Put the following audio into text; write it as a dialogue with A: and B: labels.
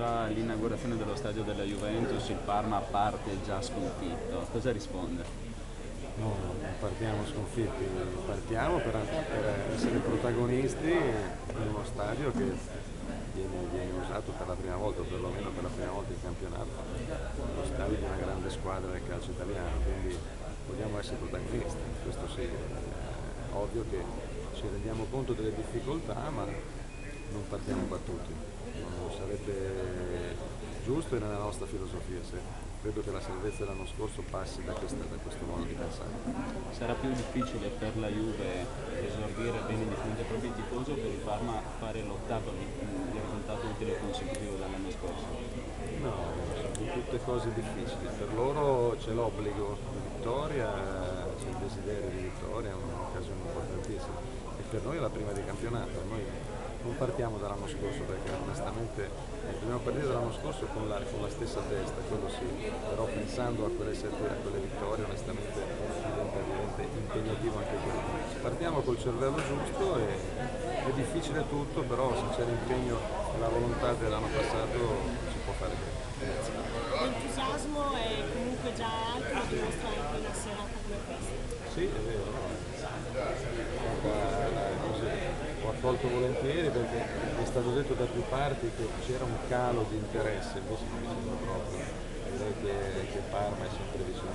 A: sarà l'inaugurazione dello stadio della Juventus, il Parma parte già sconfitto. Cosa risponde?
B: No, non partiamo sconfitti, partiamo per, per essere protagonisti in uno stadio che viene, viene, usato per la prima volta, o perlomeno per la prima volta in campionato, lo stadio di una grande squadra del calcio italiano, quindi vogliamo essere protagonisti, questo sì, è ovvio che ci rendiamo conto delle difficoltà ma non partiamo battuti, giusto e nella nostra filosofia. Se credo che la salvezza dell'anno scorso passi da, questa, da, questo modo di pensare.
A: Sarà più difficile per la Juve esordire bene di fronte ai propri tifosi o per il Parma fare l'ottavo di risultato utile consecutivo dall'anno scorso?
B: No, sono tutte cose difficili. Per loro c'è l'obbligo di vittoria, c'è il desiderio di vittoria, è un'occasione importantissima. E per noi è la prima di campionato. Noi non partiamo dall'anno scorso perché onestamente dobbiamo partire dall'anno scorso con la, con la, stessa testa, quello sì, però pensando a quelle, sette, a quelle vittorie onestamente diventa, diventa, impegnativo anche quello. Partiamo col cervello giusto e è difficile tutto, però se c'è l'impegno e la volontà dell'anno passato si può fare bene.
C: L'entusiasmo è comunque già alto, lo dimostra anche una serata come questa.
B: Sì, è vero. Accolto volentieri perché è stato detto da più parti che c'era un calo di interesse, invece non mi sembra proprio. Che, che Parma è sempre vicino